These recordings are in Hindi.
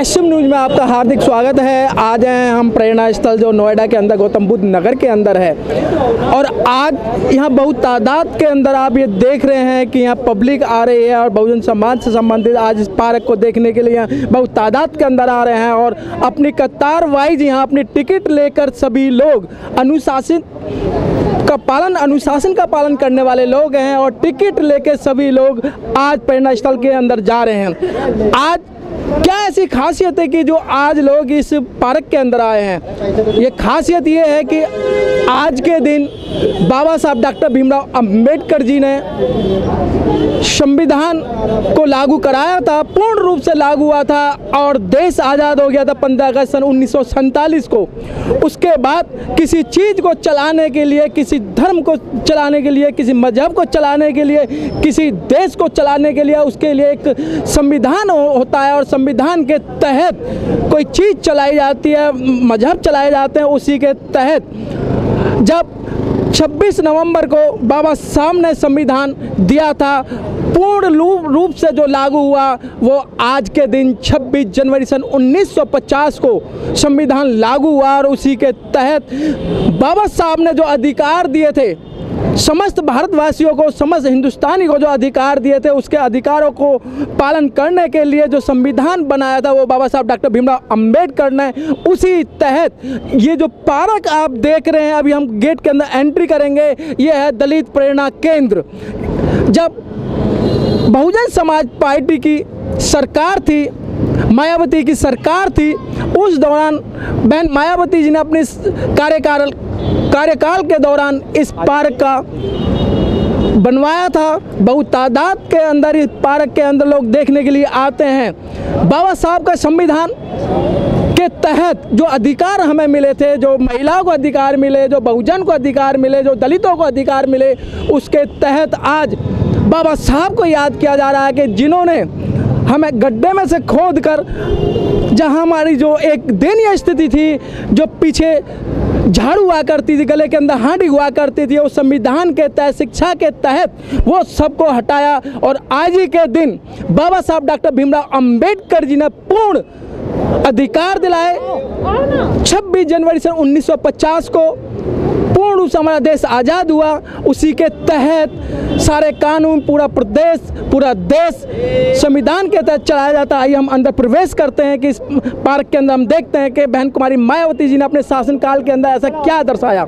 एशम न्यूज़ में आपका हार्दिक स्वागत है। आज हैं हम प्रेरणा स्थल जो नोएडा के अंदर, गौतम बुद्ध नगर के अंदर है। और आज यहाँ बहुत तादाद के अंदर आप ये देख रहे हैं कि यहाँ पब्लिक आ रही है और बहुजन समाज से संबंधित आज इस पार्क को देखने के लिए यहाँ बहुत तादाद के अंदर आ रहे हैं। और अपनी कतार वाइज यहाँ अपनी टिकट लेकर सभी लोग अनुशासित का पालन, अनुशासन का पालन करने वाले लोग हैं और टिकट लेके सभी लोग आज प्रेरणा स्थल के अंदर जा रहे हैं। आज क्या ऐसी खासियत है कि जो आज लोग इस पार्क के अंदर आए हैं? ये खासियत ये है कि आज के दिन बाबा साहब डॉक्टर भीमराव अंबेडकर जी ने संविधान को लागू कराया था पूर्ण रूप से लागू हुआ था और देश आज़ाद हो गया था पंद्रह अगस्त सन उन्नीस सौ सैंतालीस को। उसके बाद किसी चीज़ को चलाने के लिए किसी धर्म को चलाने के लिए किसी मज़हब को चलाने के लिए किसी देश को चलाने के लिए उसके लिए एक संविधान हो, होता है और संविधान के तहत कोई चीज़ चलाई जाती है मज़हब चलाए जाते हैं उसी के तहत जब 26 नवंबर को बाबा साहब ने संविधान दिया था, पूर्ण रूप से जो लागू हुआ, वो आज के दिन 26 जनवरी सन 1950 को संविधान लागू हुआ और उसी के तहत बाबा साहब ने जो अधिकार दिए थे समस्त भारतवासियों को, समस्त हिंदुस्तानी को जो अधिकार दिए थे, उसके अधिकारों को पालन करने के लिए जो संविधान बनाया था, वो बाबा साहब डॉक्टर भीमराव अंबेडकर ने, उसी तहत ये जो पार्क आप देख रहे हैं, अभी हम गेट के अंदर एंट्री करेंगे, ये है दलित प्रेरणा केंद्र। जब बहुजन समाज पार्टी की सरकार थी, मायावती की सरकार थी, उस दौरान बहन मायावती जी ने अपने कार्यकाल कार्यकाल के दौरान इस पार्क का बनवाया था। बहुत तादाद के अंदर इस पार्क के अंदर लोग देखने के लिए आते हैं। बाबा साहब का संविधान के तहत जो अधिकार हमें मिले थे, जो महिलाओं को अधिकार मिले, जो बहुजन को अधिकार मिले, जो दलितों को अधिकार मिले, उसके तहत आज बाबा साहब को याद किया जा रहा है कि जिन्होंने हमें गड्ढे में से खोद कर जहाँ हमारी जो एक दयनीय स्थिति थी, जो पीछे झाड़ू हुआ करती थी, गले के अंदर हांडी हुआ करती थी, उस संविधान के तहत, शिक्षा के तहत वो सबको हटाया। और आज ही के दिन बाबा साहब डॉक्टर भीमराव अंबेडकर जी ने पूर्ण अधिकार दिलाए। 26 जनवरी सन 1950 को पूर्ण से हमारा देश आज़ाद हुआ उसी के तहत सारे कानून पूरा प्रदेश पूरा देश संविधान के तहत चलाया जाता है। आइए हम अंदर प्रवेश करते हैं कि इस पार्क के अंदर हम देखते हैं कि बहन कुमारी मायावती जी ने अपने शासनकाल के अंदर ऐसा क्या दर्शाया।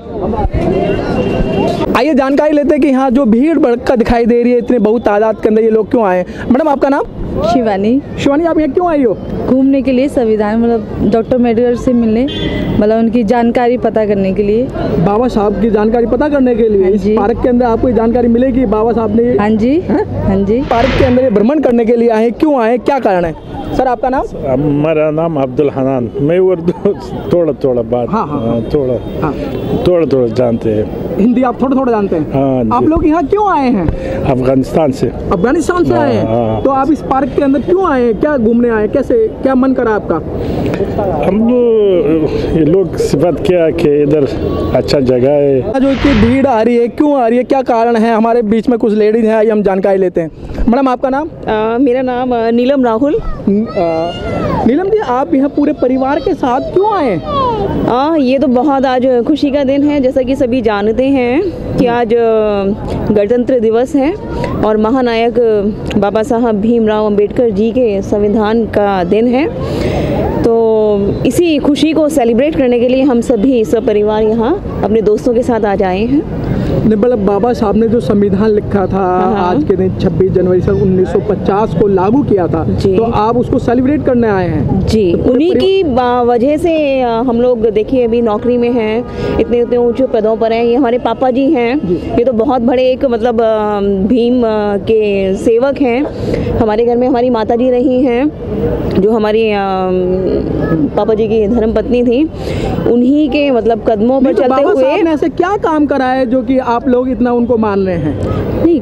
आइए जानकारी लेते हैं कि यहाँ जो भीड़ भड़का दिखाई दे रही है इतने बहुत तादाद के अंदर ये लोग क्यों आए मैडम आपका नाम? शिवानी। शिवानी आप यहाँ क्यों आई हो? घूमने के लिए संविधान मतलब डॉक्टर मेडकर से मिलने मतलब उनकी जानकारी पता करने के लिए। बाबा साहब की जानकारी पता करने के लिए इस पार्क के अंदर आपको जानकारी मिलेगी बाबा साहब ने हाँ जी हाँ? जी। पार्क के अंदर भ्रमण करने के लिए आए क्यों आए क्या कारण है? सर आपका नाम? मेरा नाम अब्दुल हनान। मैं उर्दू थोड़ा थोड़ा बात हाँ, हाँ, हाँ। थोड़ा हाँ। थोड़ा थोड़ा जानते हैं। हिंदी आप थोड़ा थोड़ा जानते हैं? हाँ आप लोग यहाँ क्यों आए हैं? अफ़गानिस्तान से। अफ़गानिस्तान से हाँ, आए हैं? हाँ। तो आप इस पार्क के अंदर क्यों आए हैं? क्या घूमने आए कैसे क्या मन करा आपका? हम ये लोग सिफत किया कि इधर अच्छा जगह है। जो इतनी भीड़ आ रही है क्यों आ रही है? क्या कारण है? हमारे बीच में कुछ लेडीज़ हैं आइए हम जानकारी लेते हैं। मैडम आपका नाम? अ, मेरा नाम नीलम राहुल। न- नीलम जी आप यहाँ पूरे परिवार के साथ क्यों आए हैं? आ, ये तो बहुत आज खुशी का दिन है जैसा कि सभी जानते हैं कि आज गणतंत्र दिवस है और महानायक बाबा साहब भीमराव अंबेडकर जी के संविधान का दिन है। तो इसी खुशी को सेलिब्रेट करने के लिए हम सभी सपरिवार यहाँ अपने दोस्तों के साथ आ जाए हैं। मतलब बाबा साहब ने जो संविधान लिखा था हाँ। आज के दिन 26 जनवरी सन 1950 को लागू किया था। तो आप उसको सेलिब्रेट करने आए हैं। जी तो उन्हीं की वजह से हम लोग देखिए अभी नौकरी में हैं इतने इतने ऊँचे पदों पर हैं ये हमारे पापा जी हैं। ये तो बहुत बड़े एक मतलब भीम के सेवक हैं। हमारे घर में हमारी माता जी रही हैं जो हमारी पापा जी की धर्म पत्नी थी। उन्हीं के मतलब कदमों पर तो चलते हुए ऐसे क्या काम करा है जो कि आप लोग इतना उनको मान रहे हैं? नहीं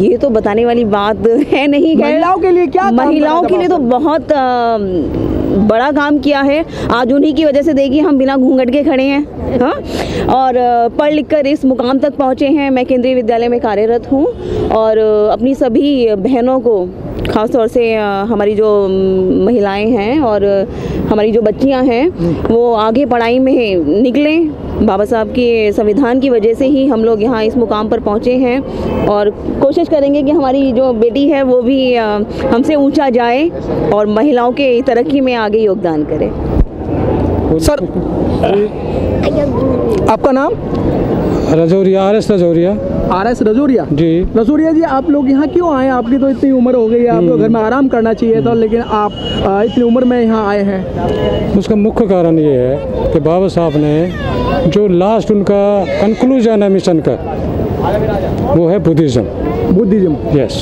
ये तो बताने वाली बात है नहीं है महिलाओं के लिए क्या महिलाओं के लिए तो बहुत बड़ा काम किया है। आज उन्हीं की वजह से देखिए हम बिना घूंघट के खड़े हैं हाँ? और पढ़ लिख कर इस मुकाम तक पहुँचे हैं। मैं केंद्रीय विद्यालय में कार्यरत हूँ और अपनी सभी बहनों को खास तौर से हमारी जो महिलाएँ हैं और हमारी जो बच्चियाँ हैं वो आगे पढ़ाई में निकलें। बाबा साहब के संविधान की वजह से ही हम लोग यहाँ इस मुकाम पर पहुँचे हैं और कोशिश करेंगे कि हमारी जो बेटी है वो भी हमसे ऊँचा जाए और महिलाओं के तरक्की में आगे योगदान करे। सर आपका नाम? Rajouria R S Rajouria. R S Rajouria? जी। रजौरिया जी आप लोग यहाँ क्यों आए? आपकी तो इतनी उम्र हो गई है आपको घर में आराम करना चाहिए था लेकिन आप इतनी उम्र में यहाँ आए हैं। उसका मुख्य कारण ये है कि बाबा साहब ने जो लास्ट उनका कंक्लूजन है मिशन का वो है बुद्धिज़्म। बुद्धिज्म। यस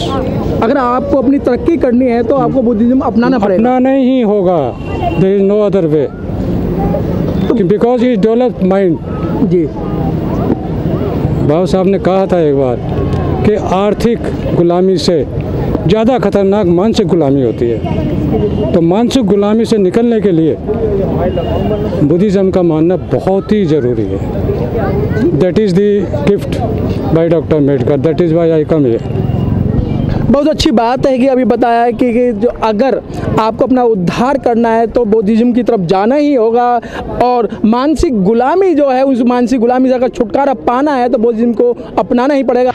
अगर आपको अपनी तरक्की करनी है तो आपको बुद्धिज्म अपनाना पड़ेगा। अपना नहीं होगा। There is no other way because he develop mind जी। बाबा साहब ने कहा था एक बार कि आर्थिक गुलामी से ज़्यादा खतरनाक मानसिक गुलामी होती है। तो मानसिक गुलामी से निकलने के लिए बुद्धिज़्म का मानना बहुत ही ज़रूरी है। That is the gift by doctor Ambedkar that is why I come here बहुत अच्छी बात है कि अभी बताया कि, कि जो अगर आपको अपना उद्धार करना है तो बौद्धिज़्म की तरफ़ जाना ही होगा। और मानसिक गुलामी जो है उस मानसिक गुलामी से अगर छुटकारा पाना है तो बौद्धिज़्म को अपनाना ही पड़ेगा।